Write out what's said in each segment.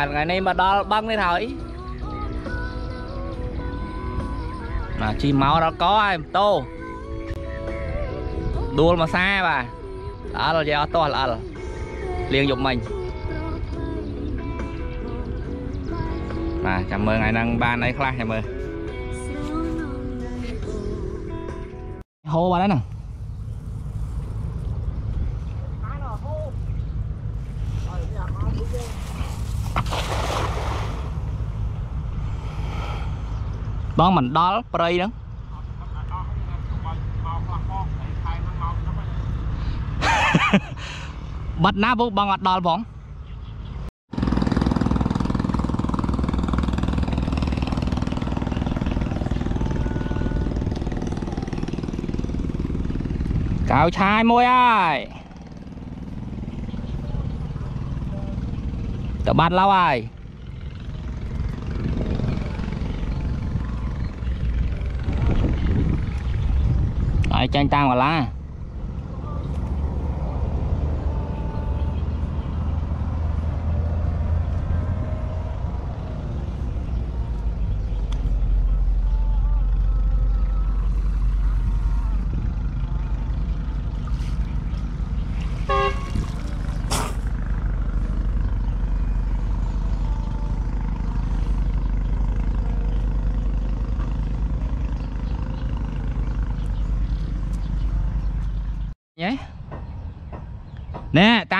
បាទថ្ងៃនេះមកដល់បឹងនេះហើយបាទជីមកដល់កហើយម៉ូតូដួលមកសាបាទល្អល់យាយអត់ទាស់ល្អល់លៀងយប់មិញបាទចាំមើលថ្ងៃហ្នឹងបានអីខ្លះចាំមើលហូរបានហើយហ្នឹង បងមិនដល់ព្រៃហ្នឹងបាត់ណាពុកបងអត់ដល់ផងកៅឆាយមួយហើយ ទៅបាត់ឡៅហើយហើយចាញ់តាមកន្លា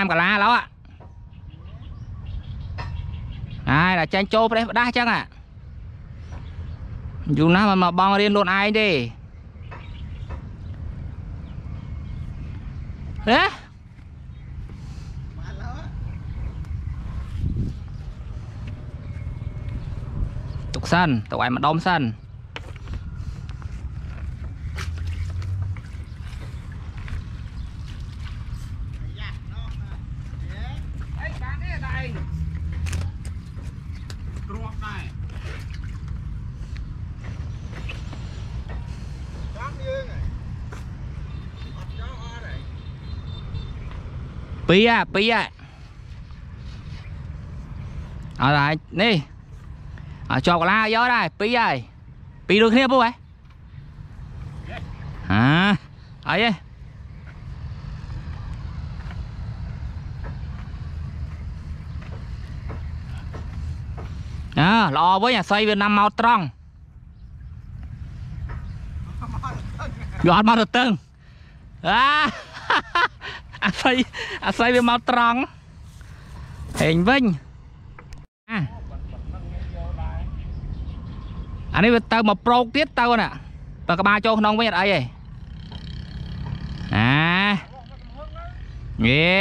តាមកន្លាឡូវហើយដល់ចាញ់ចូលប្រេះផ្ដាស់ចឹងអាយូរណាស់មិនមកបងរៀនខ្លួនឯងទេហ៎ទុកសិនទៅឲ្យម្ដុំសិន ពីរអាពីរអាអត់ហើយនេះអត់ជាប់កន្លាយកដែរពីរហើយពីរដូចគ្នាពុកហ៎ហាអីហ៎អើល្អវិញអាស័យវាណាំមកត្រង់យកអត់មកទៅតឹងអា អាស័យអាស័យវាមកត្រង់ហេងវិញអាអានេះវាទៅមកប្រោកទៀតទៅណាបើក្បាលចូលក្នុងវិញអត់អីទេអាយេ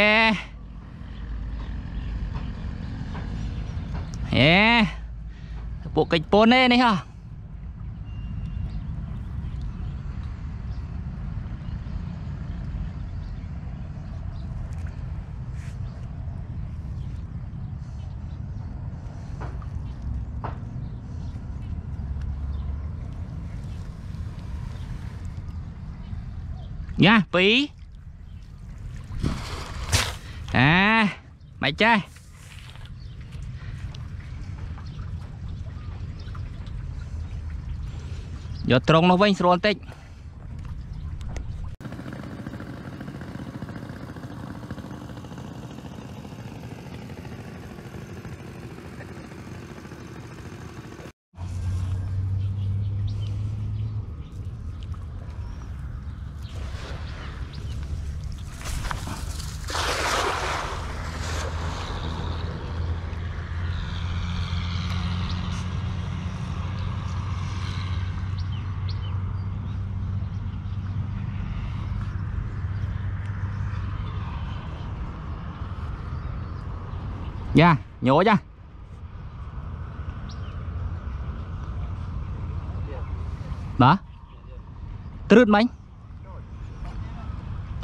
យេពួកកិច្ចពន្ធទេនេះហ៎ យ៉ាពីរអាមិនចេះយកត្រង់នោះវិញស្រួលបន្តិច nha, nhổ nha đó. Trượt bánh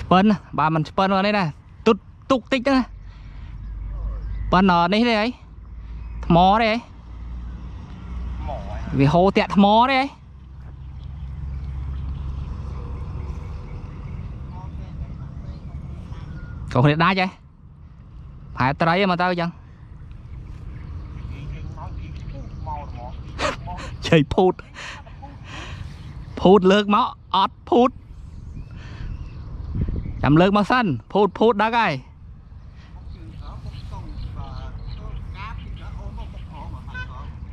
phân bà mình phân vào đây nè. Tụt tụt tích đó bên ở đây đấy mò đấy vì hồ tẹt mò đấy ấy. Còn không đá chứ ប្រហែលត្រីមកទៅអញ្ចឹងជ័យភូតភូតលើកមកអត់ភូតចាំលើកមកសិនភូតភូតដឹកហើយ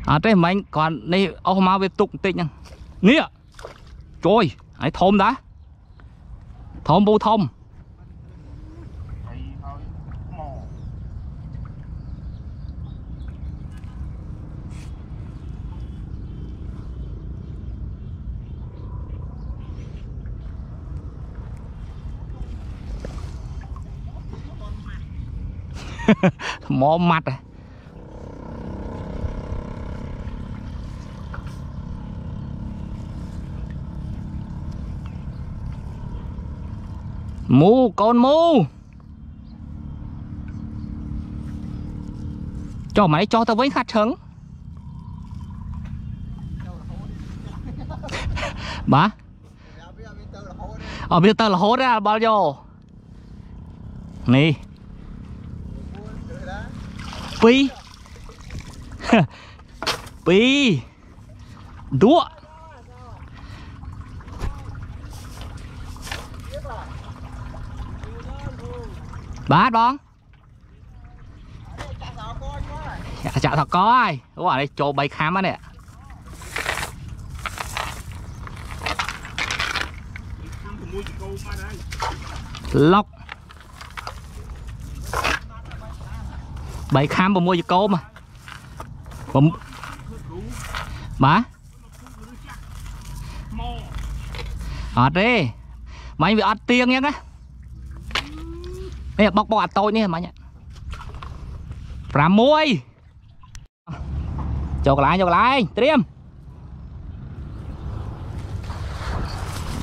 អត់ទេមិញគាត់នេះអស់មកវាទុកបន្តិចហ្នឹងនេះជួយហើយធំដែរធំពូធំ mó mặt à. Mu con mù. Cho mày cho tao với khát sớm bà ở bây giờ tao là hốt ra bao nhiêu? Này. Pi. Pi. Đúa Bá đón Dạ, dạ coi có Đúng rồi đây chỗ bay khám á nè. Lóc. 3ខាំហ្នឹងនេះខាងជាមួយកោមកដែរឡុក3ខាំ6ចកោមបំបាទមកអត់ទេមាញ់វាអត់ទៀងអញ្ចឹងណានេះបុកបុកអាតូចនេះមាញ់6ចូលកន្លែងចូលកន្លែងត្រៀម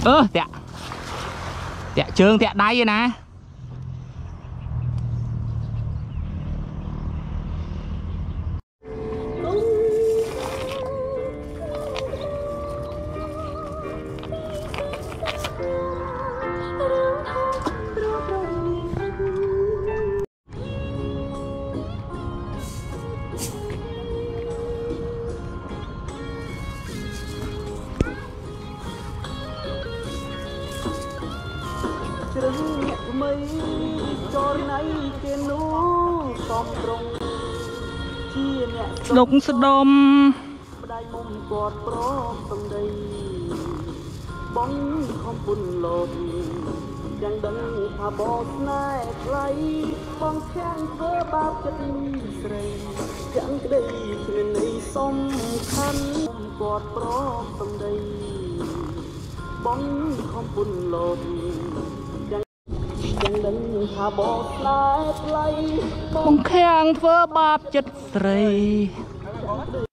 អឺតាក់តាក់ជើងតាក់ដៃឯណា ស្ដុកស្ដុំផ្ដាច់មុំគាត់ប្រសំដីបងខំពុនលោតយ៉ាងដឹងថាបងស្នេហ៍ថ្លៃបងខាងធ្វើបាបចិត្តស្រីយ៉ាងក្តីគ្មានន័យសំខាន់គាត់ប្រសំដីបងខំពុនលោត យ៉ាងយ៉ាងដឹងថាបងស្នេហ៍ថ្លៃបងបងខាងធ្វើបាបចិត្តស្រី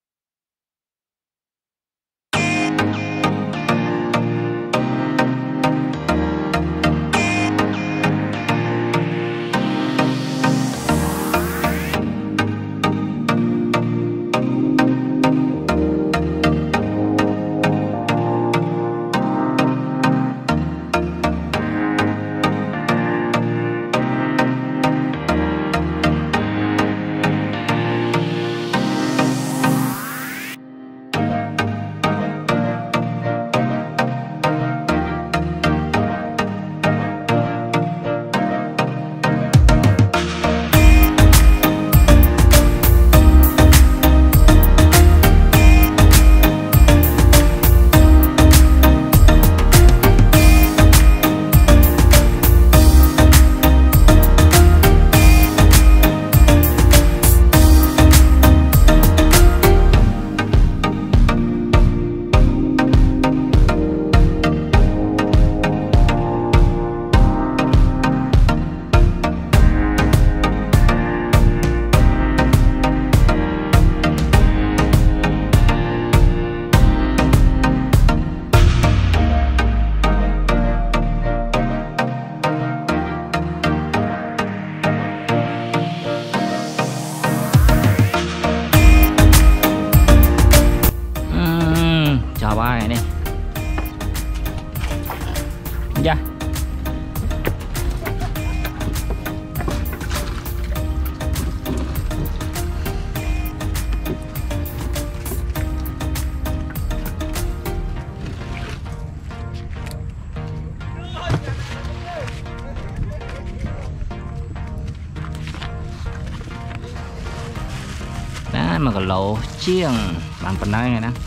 hoài này. Dạ yeah. mà còn lộ chiêng. Bạn phần đây này nè.